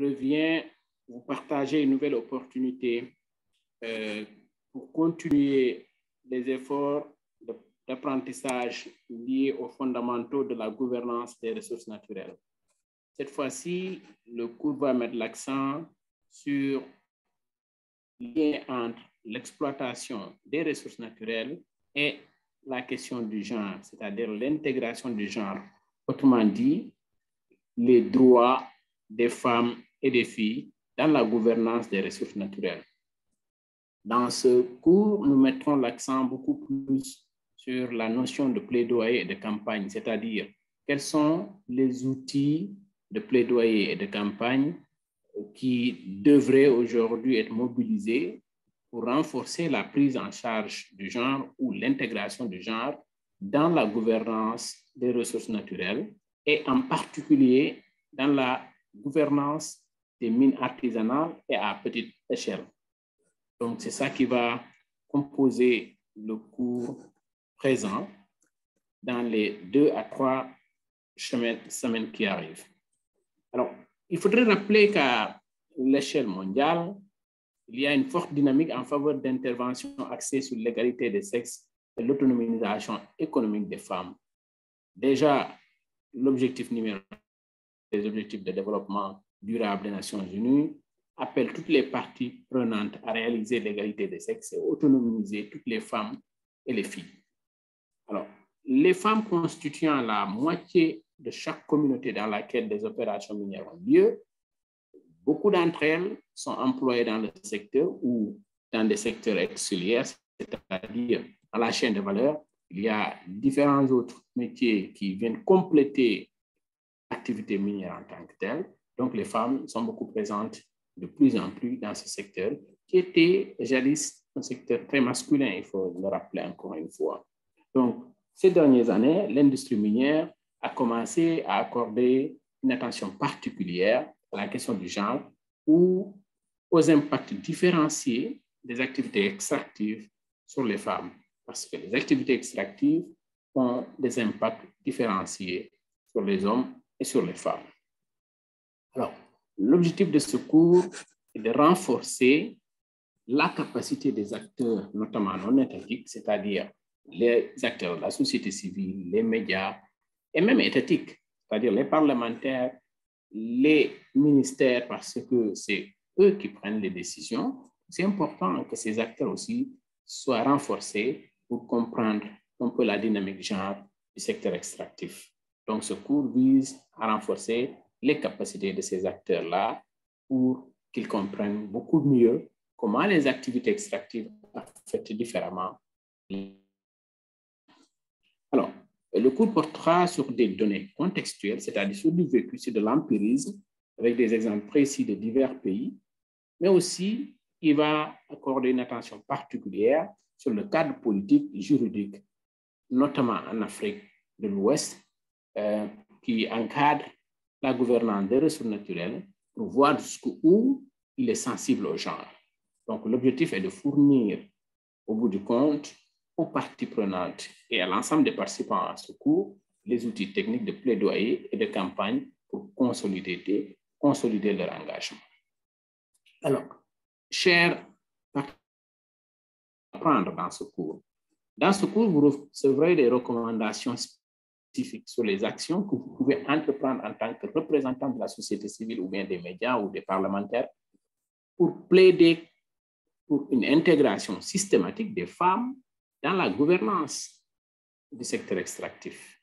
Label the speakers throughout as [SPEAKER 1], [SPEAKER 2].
[SPEAKER 1] revient vous partager une nouvelle opportunité euh, pour continuer les efforts d'apprentissage liés aux fondamentaux de la gouvernance des ressources naturelles. Cette fois-ci, le cours va mettre l'accent sur le lien entre l'exploitation des ressources naturelles et la question du genre, c'est-à-dire l'intégration du genre. Autrement dit, les droits des femmes et des filles dans la gouvernance des ressources naturelles. Dans ce cours, nous mettrons l'accent beaucoup plus sur la notion de plaidoyer et de campagne, c'est-à-dire quels sont les outils de plaidoyer et de campagne qui devraient aujourd'hui être mobilisés pour renforcer la prise en charge du genre ou l'intégration du genre dans la gouvernance des ressources naturelles et en particulier dans la gouvernance des mines artisanales et à petite échelle. Donc, c'est ça qui va composer le cours présent dans les deux à trois semaines qui arrivent. Alors, il faudrait rappeler qu'à l'échelle mondiale, il y a une forte dynamique en faveur d'interventions axées sur l'égalité des sexes et l'autonomisation économique des femmes. Déjà, l'objectif numéro des objectifs de développement durable des Nations Unies appelle toutes les parties prenantes à réaliser l'égalité des sexes et autonomiser toutes les femmes et les filles. Alors, les femmes constituant la moitié de chaque communauté dans laquelle des opérations minières ont lieu, beaucoup d'entre elles sont employées dans le secteur ou dans des secteurs auxiliaires, c'est-à-dire dans la chaîne de valeur. Il y a différents autres métiers qui viennent compléter l'activité minière en tant que telle. Donc, les femmes sont beaucoup présentes de plus en plus dans ce secteur qui était jadis un secteur très masculin, il faut le rappeler encore une fois. Donc, ces dernières années, l'industrie minière a commencé à accorder une attention particulière à la question du genre ou aux impacts différenciés des activités extractives sur les femmes, parce que les activités extractives ont des impacts différenciés sur les hommes et sur les femmes. Alors, l'objectif de ce cours est de renforcer la capacité des acteurs, notamment non étatiques, c'est-à-dire les acteurs de la société civile, les médias, et même étatiques, c'est-à-dire les parlementaires, les ministères, parce que c'est eux qui prennent les décisions. C'est important que ces acteurs aussi soient renforcés pour comprendre un peu la dynamique genre du secteur extractif. Donc, ce cours vise à renforcer les capacités de ces acteurs-là pour qu'ils comprennent beaucoup mieux comment les activités extractives affectent différemment. Alors, le cours portera sur des données contextuelles, c'est-à-dire sur du vécu, sur de l'empirisme, avec des exemples précis de divers pays, mais aussi il va accorder une attention particulière sur le cadre politique et juridique, notamment en Afrique de l'Ouest, euh, qui encadre la gouvernance des ressources naturelles pour voir jusqu'où il est sensible au genre. Donc, l'objectif est de fournir, au bout du compte, aux parties prenantes et à l'ensemble des participants à ce cours les outils techniques de plaidoyer et de campagne pour consolider, consolider leur engagement. Alors, chers apprendre dans ce cours. Dans ce cours, vous recevrez des recommandations sur les actions que vous pouvez entreprendre en tant que représentant de la société civile ou bien des médias ou des parlementaires pour plaider pour une intégration systématique des femmes dans la gouvernance du secteur extractif,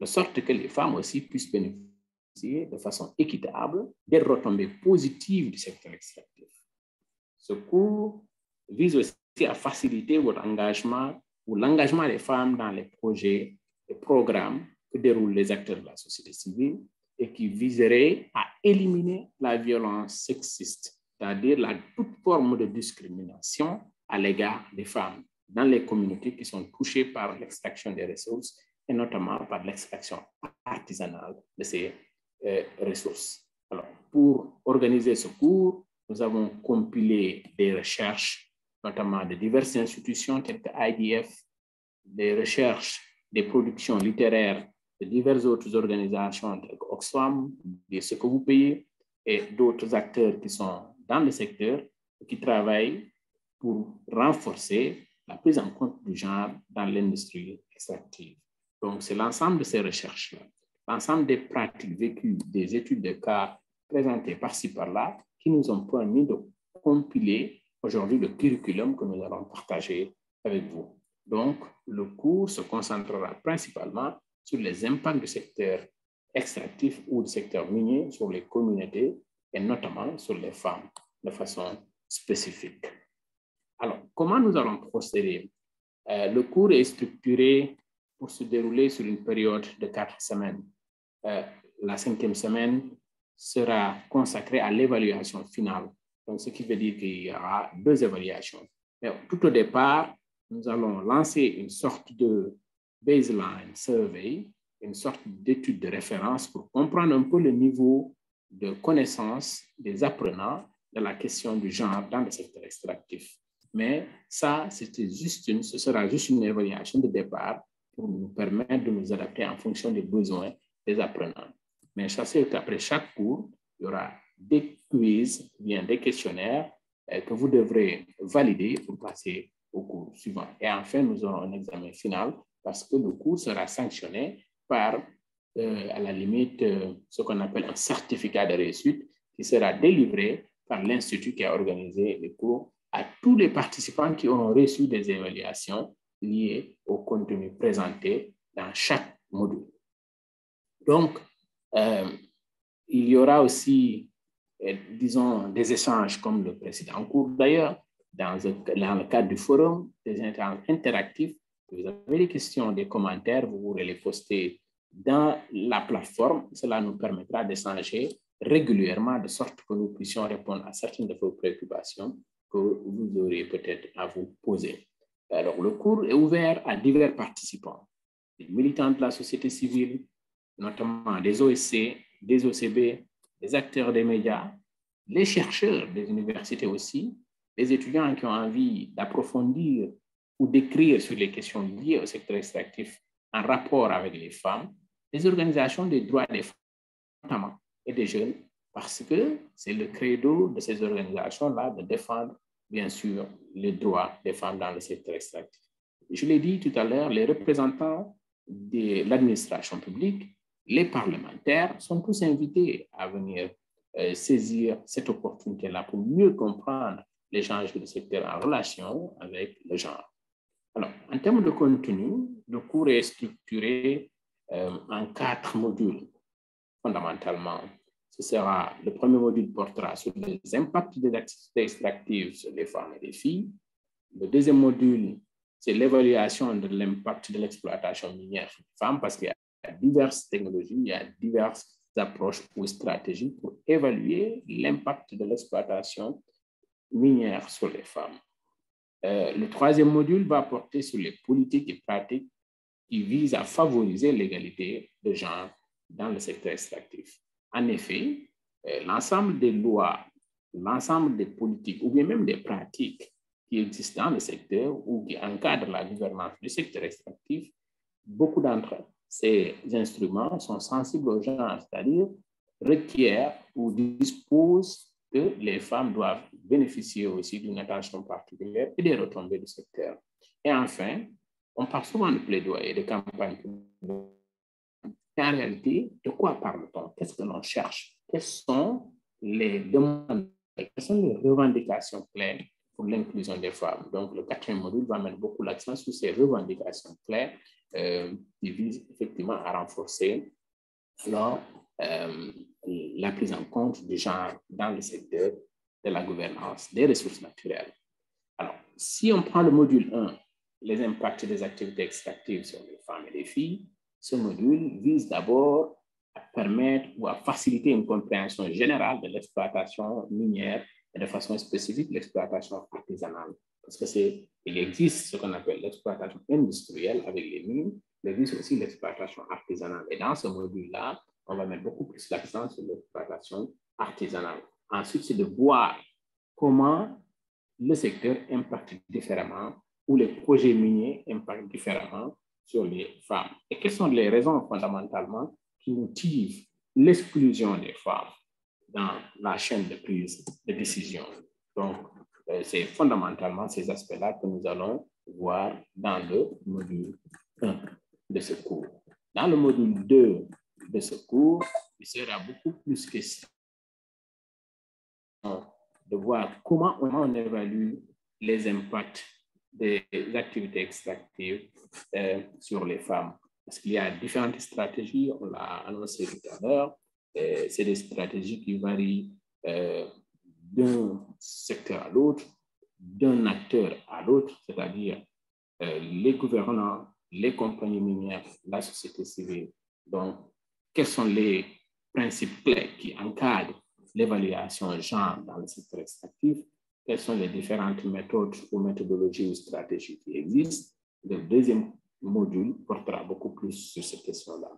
[SPEAKER 1] de sorte que les femmes aussi puissent bénéficier de façon équitable des retombées positives du secteur extractif. Ce cours vise aussi à faciliter votre engagement ou l'engagement des femmes dans les projets des programmes que déroulent les acteurs de la société civile et qui viseraient à éliminer la violence sexiste, c'est-à-dire la toute forme de discrimination à l'égard des femmes dans les communautés qui sont touchées par l'extraction des ressources et notamment par l'extraction artisanale de ces euh, ressources. Alors, pour organiser ce cours, nous avons compilé des recherches, notamment de diverses institutions telles que IDF, des recherches des productions littéraires de diverses autres organisations, Oxfam, de ce que vous payez, et d'autres acteurs qui sont dans le secteur et qui travaillent pour renforcer la prise en compte du genre dans l'industrie extractive. Donc, c'est l'ensemble de ces recherches-là, l'ensemble des pratiques vécues, des études de cas présentées par-ci par-là, qui nous ont permis de compiler aujourd'hui le curriculum que nous allons partager avec vous. Donc, le cours se concentrera principalement sur les impacts du secteur extractif ou du secteur minier sur les communautés et notamment sur les femmes de façon spécifique. Alors, comment nous allons procéder? Euh, Le cours est structuré pour se dérouler sur une période de quatre semaines. Euh, la cinquième semaine sera consacrée à l'évaluation finale. Donc, ce qui veut dire qu'il y aura deux évaluations. Mais tout au départ, nous allons lancer une sorte de baseline survey, une sorte d'étude de référence pour comprendre un peu le niveau de connaissance des apprenants de la question du genre dans le secteur extractif. Mais ça, c'était juste une, ce sera juste une évaluation de départ pour nous permettre de nous adapter en fonction des besoins des apprenants. Mais sachez qu'après chaque cours, il y aura des quiz, bien des questionnaires euh, que vous devrez valider pour passer au cours suivant. Et enfin, nous aurons un examen final parce que le cours sera sanctionné par, euh, à la limite, euh, ce qu'on appelle un certificat de réussite qui sera délivré par l'institut qui a organisé le cours à tous les participants qui auront reçu des évaluations liées au contenu présenté dans chaque module. Donc, euh, il y aura aussi, disons, des échanges comme le précédent cours d'ailleurs, dans, le cadre du forum, des interactifs. Vous avez des questions, des commentaires, vous pourrez les poster dans la plateforme. Cela nous permettra d'échanger régulièrement de sorte que nous puissions répondre à certaines de vos préoccupations que vous aurez peut-être à vous poser. Alors, le cours est ouvert à divers participants, des militants de la société civile, notamment des OSC, des OCB, des acteurs des médias, les chercheurs des universités aussi, les étudiants qui ont envie d'approfondir ou d'écrire sur les questions liées au secteur extractif en rapport avec les femmes, les organisations des droits des femmes notamment, et des jeunes, parce que c'est le credo de ces organisations-là de défendre, bien sûr, les droits des femmes dans le secteur extractif. Je l'ai dit tout à l'heure, les représentants de l'administration publique, les parlementaires sont tous invités à venir euh, saisir cette opportunité-là pour mieux comprendre l'échange du secteur en relation avec le genre. Alors, en termes de contenu, le cours est structuré euh, en quatre modules fondamentalement. Ce sera le premier module portera sur les impacts des activités extractives sur les femmes et les filles. Le deuxième module, c'est l'évaluation de l'impact de l'exploitation minière sur les femmes parce qu'il y a diverses technologies, il y a diverses approches ou stratégies pour évaluer l'impact de l'exploitation minière sur les femmes. Euh, le troisième module va porter sur les politiques et pratiques qui visent à favoriser l'égalité de genre dans le secteur extractif. En effet, euh, l'ensemble des lois, l'ensemble des politiques ou bien même des pratiques qui existent dans le secteur ou qui encadrent la gouvernance du secteur extractif, beaucoup d'entre ces instruments sont sensibles aux genre, c'est-à-dire requièrent ou disposent que les femmes doivent bénéficier aussi d'une attention particulière et des retombées du secteur. Et enfin, on parle souvent de plaidoyer, de campagnes en réalité, de quoi parle-t-on? Qu'est-ce que l'on cherche? Quelles sont les demandes? Quelles sont les revendications claires pour l'inclusion des femmes? Donc, le quatrième module va mettre beaucoup l'accent sur ces revendications claires euh, qui visent effectivement à renforcer euh, la prise en compte du genre dans le secteur de la gouvernance des ressources naturelles. Alors, si on prend le module 1, les impacts des activités extractives sur les femmes et les filles, ce module vise d'abord à permettre ou à faciliter une compréhension générale de l'exploitation minière et de façon spécifique l'exploitation artisanale. Parce que c'est, il existe ce qu'on appelle l'exploitation industrielle avec les mines, mais il existe aussi l'exploitation artisanale. Et dans ce module-là, on va mettre beaucoup plus l'accent sur l'exploitation artisanale. Ensuite, c'est de voir comment le secteur impacte différemment ou les projets miniers impactent différemment sur les femmes. Et quelles sont les raisons fondamentalement qui motivent l'exclusion des femmes dans la chaîne de prise de décision? Donc, euh, c'est fondamentalement ces aspects-là que nous allons voir dans le module 1 de ce cours. Dans le module 2 de ce cours, il sera beaucoup plus question de voir comment on évalue les impacts des activités extractives euh, sur les femmes. Parce qu'il y a différentes stratégies, on l'a annoncé tout à l'heure. Euh, c'est des stratégies qui varient euh, d'un secteur à l'autre, d'un acteur à l'autre, c'est-à-dire les gouvernants, les compagnies minières, la société civile. Donc, quels sont les principes clés qui encadrent l'évaluation genre dans le secteur extractif quelles sont les différentes méthodes ou méthodologies ou stratégies qui existent. Le deuxième module portera beaucoup plus sur cette question-là.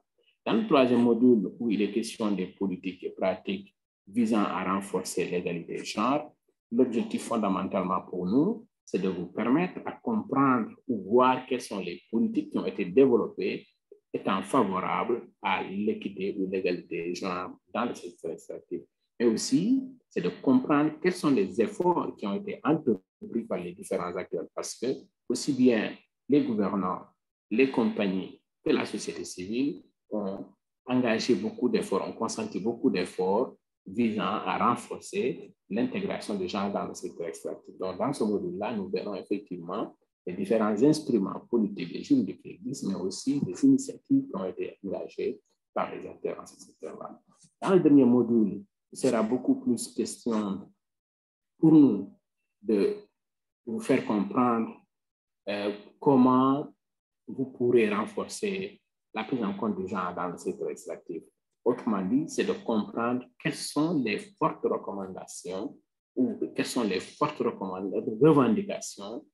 [SPEAKER 1] Dans le troisième module, où il est question des politiques et pratiques visant à renforcer l'égalité genre, l'objectif fondamentalement pour nous, c'est de vous permettre à comprendre ou voir quelles sont les politiques qui ont été développées étant favorables à l'équité ou l'égalité genre dans le secteur extractif mais aussi, c'est de comprendre quels sont les efforts qui ont été entrepris par les différents acteurs, parce que aussi bien les gouvernants, les compagnies que la société civile ont engagé beaucoup d'efforts, ont consenti beaucoup d'efforts visant à renforcer l'intégration des gens dans le secteur extractif. Donc, dans ce module-là, nous verrons effectivement les différents instruments politiques et juridiques qui existent, mais aussi des initiatives qui ont été engagées par les acteurs dans ce secteur-là. Dans le dernier module, il sera beaucoup plus question pour nous de vous faire comprendre euh, comment vous pourrez renforcer la prise en compte du genre dans le secteur extractif. Autrement dit, c'est de comprendre quelles sont les fortes recommandations ou quelles sont les fortes revendications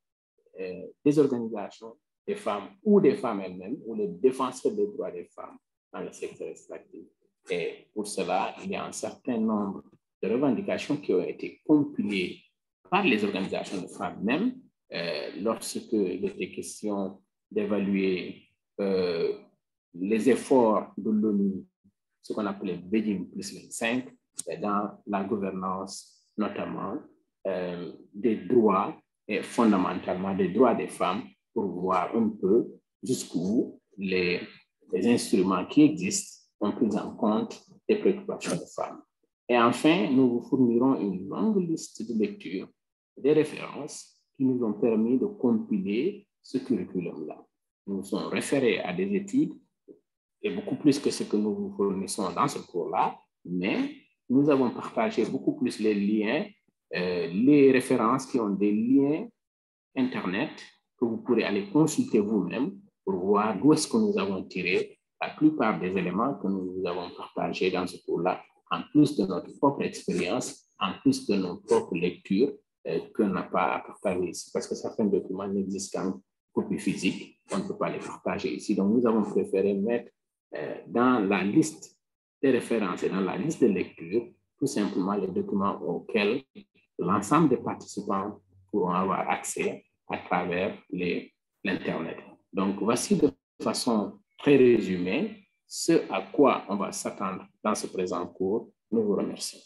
[SPEAKER 1] euh, des organisations des femmes ou des femmes elles-mêmes ou les défenseurs des droits des femmes dans le secteur extractif. Et pour cela, il y a un certain nombre de revendications qui ont été compilées par les organisations de femmes même euh, lorsque il était question d'évaluer euh, les efforts de l'ONU, ce qu'on appelait Beijing plus 25, dans la gouvernance notamment euh, des droits et fondamentalement des droits des femmes pour voir un peu jusqu'où les, les instruments qui existent ont pris en compte les préoccupations des femmes. Et enfin, nous vous fournirons une longue liste de lectures, des références qui nous ont permis de compiler ce curriculum-là. Nous sommes référés à des études, et beaucoup plus que ce que nous vous fournissons dans ce cours-là, mais nous avons partagé beaucoup plus les liens, euh, les références qui ont des liens Internet que vous pourrez aller consulter vous-même pour voir d'où est-ce que nous avons tiré la plupart des éléments que nous avons partagés dans ce cours-là, en plus de notre propre expérience, en plus de nos propres lectures, euh, qu'on n'a pas à partager ici, parce que certains documents n'existent qu'en copie physique, on ne peut pas les partager ici. Donc, nous avons préféré mettre euh, dans la liste des références et dans la liste de lecture, tout simplement les documents auxquels l'ensemble des participants pourront avoir accès à travers l'Internet. Donc, voici de façon très résumé ce à quoi on va s'attendre dans ce présent cours. Nous vous remercions.